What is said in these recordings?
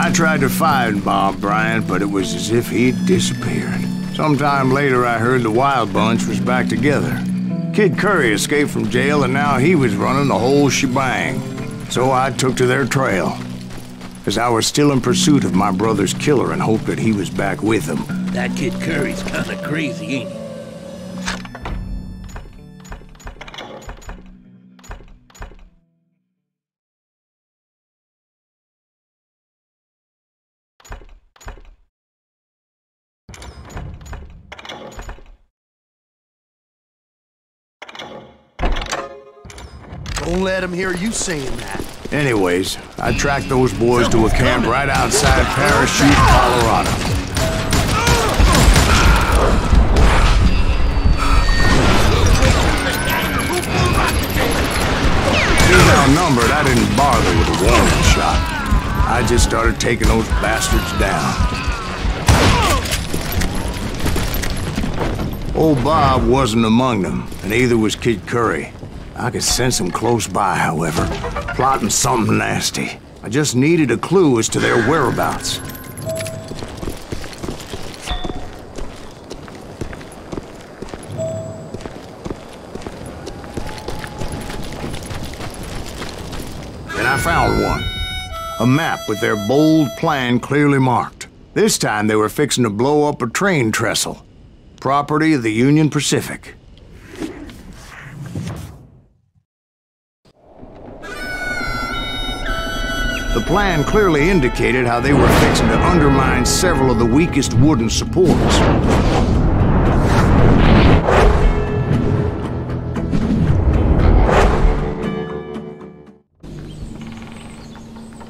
I tried to find Bob Bryant, but it was as if he'd disappeared. Sometime later, I heard the Wild Bunch was back together. Kid Curry escaped from jail, and now he was running the whole shebang. So I took to their trail. As I was still in pursuit of my brother's killer and hoped that he was back with him. That kid Curry's kinda crazy, ain't he? Don't let him hear you saying that. Anyways, I tracked those boys to a camp right outside Parachute, Colorado. Being outnumbered, I didn't bother with a warning shot. I just started taking those bastards down. Old Bob wasn't among them, and neither was Kid Curry. I could sense them close by, however, plotting something nasty. I just needed a clue as to their whereabouts. And I found one. A map with their bold plan clearly marked. This time they were fixing to blow up a train trestle. Property of the Union Pacific. Plan clearly indicated how they were fixing to undermine several of the weakest wooden supports.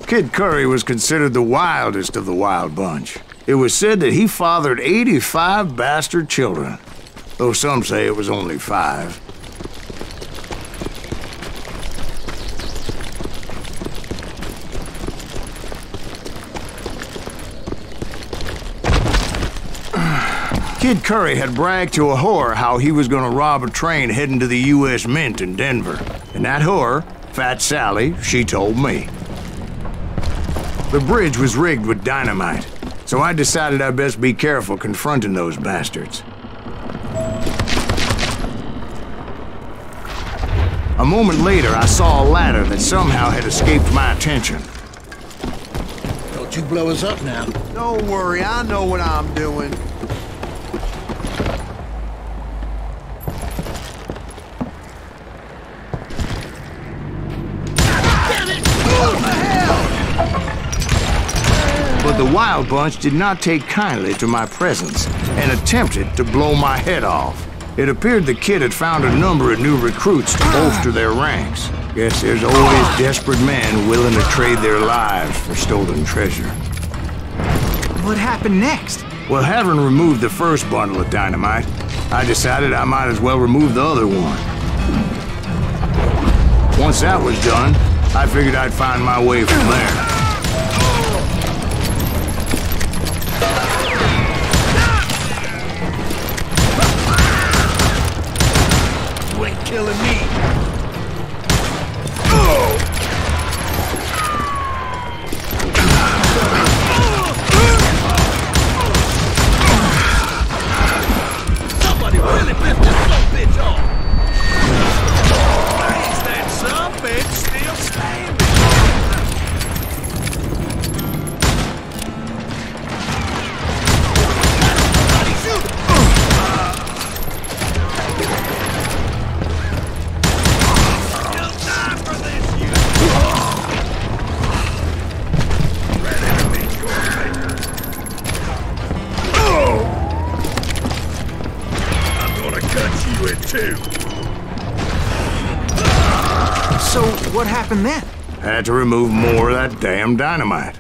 Kid Curry was considered the wildest of the wild bunch. It was said that he fathered 85 bastard children, though some say it was only five. Kid Curry had bragged to a whore how he was gonna rob a train heading to the U.S. Mint in Denver. And that whore, Fat Sally, she told me. The bridge was rigged with dynamite, so I decided I'd best be careful confronting those bastards. A moment later, I saw a ladder that somehow had escaped my attention. Don't you blow us up now. Don't worry, I know what I'm doing. The Wild Bunch did not take kindly to my presence and attempted to blow my head off. It appeared the kid had found a number of new recruits to bolster their ranks. Guess there's always desperate men willing to trade their lives for stolen treasure. What happened next? Well, having removed the first bundle of dynamite, I decided I might as well remove the other one. Once that was done, I figured I'd find my way from there. What happened then? Had to remove more of that damn dynamite.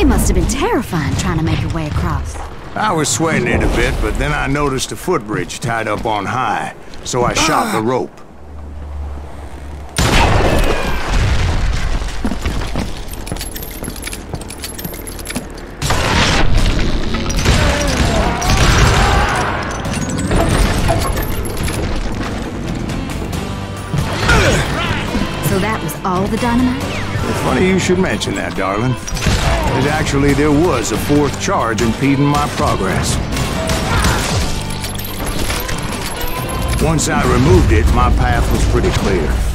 It must have been terrifying trying to make your way across. I was sweating it a bit, but then I noticed a footbridge tied up on high, so I shot the rope. All the dynamite? Funny you should mention that, darling. Because actually there was a fourth charge impeding my progress. Once I removed it, my path was pretty clear.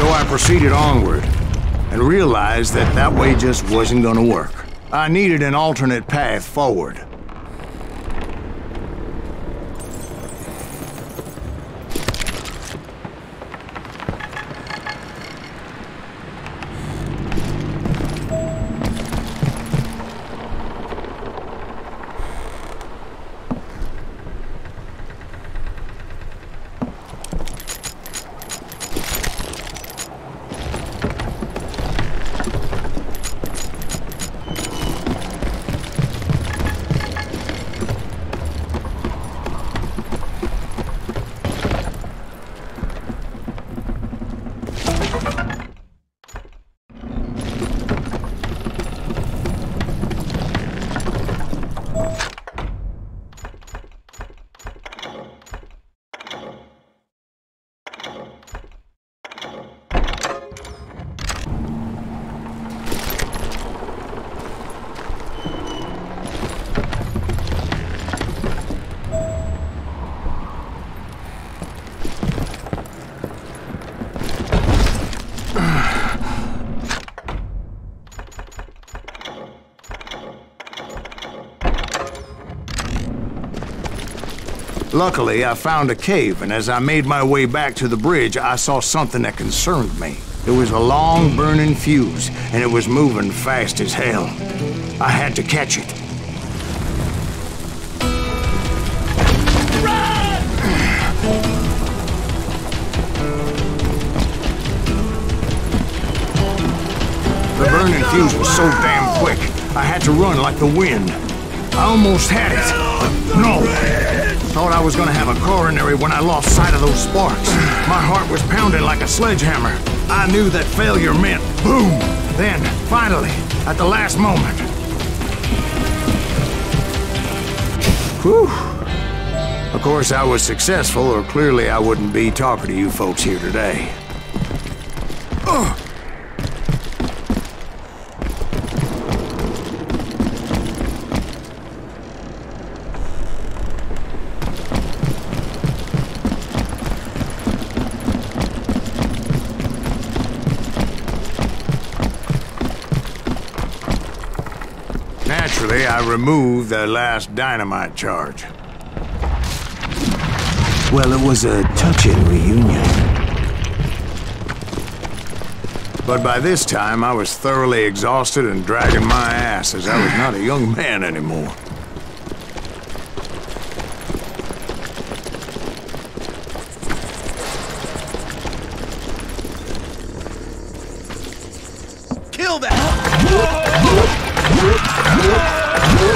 So I proceeded onward and realized that that way just wasn't gonna work. I needed an alternate path forward. Luckily, I found a cave, and as I made my way back to the bridge, I saw something that concerned me. It was a long burning fuse, and it was moving fast as hell. I had to catch it. The burning fuse was so damn quick, I had to run like the wind. I almost had it, but no. Thought I was gonna have a coronary when I lost sight of those sparks. My heart was pounding like a sledgehammer. I knew that failure meant boom. Then, finally, at the last moment. Whew. Of course, I was successful, or clearly I wouldn't be talking to you folks here today. Ugh. I removed the last dynamite charge. Well, it was a touching reunion. But by this time, I was thoroughly exhausted and dragging my ass as I was not a young man anymore. Kill that! Hell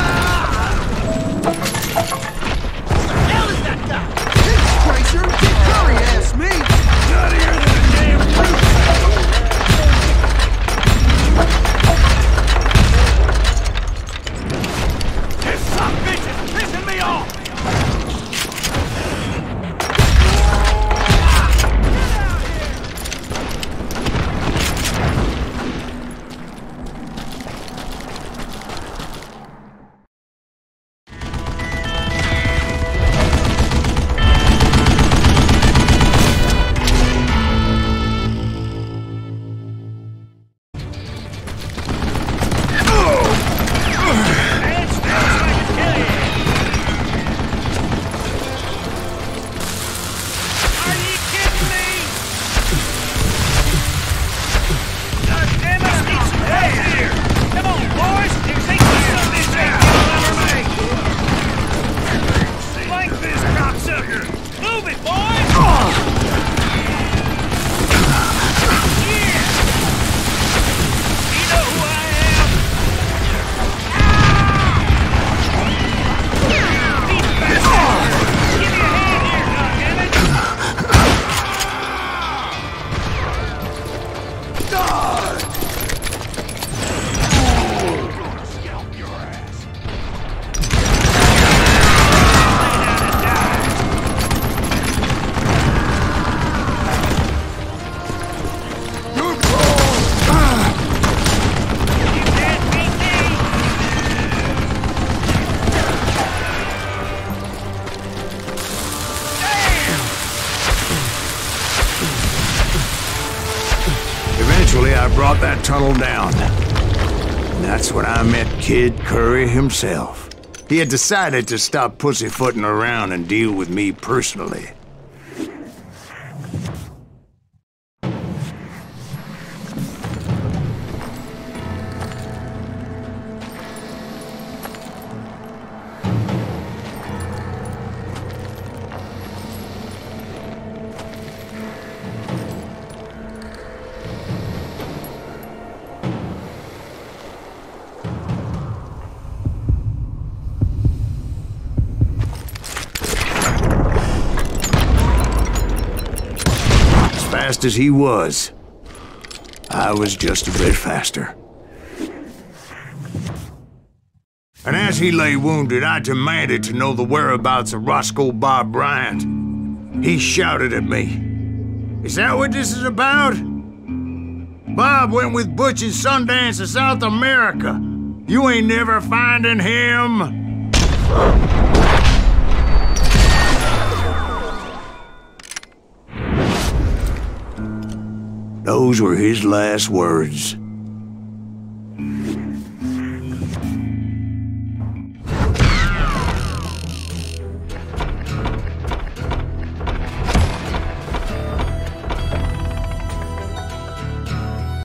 brought that tunnel down. And that's when I met Kid Curry himself. He had decided to stop pussyfooting around and deal with me personally. Fast as he was, I was just a bit faster. And as he lay wounded, I demanded to know the whereabouts of Roscoe Bob Bryant. He shouted at me. Is that what this is about? Bob went with Butch and Sundance to South America. You ain't never finding him. Those were his last words.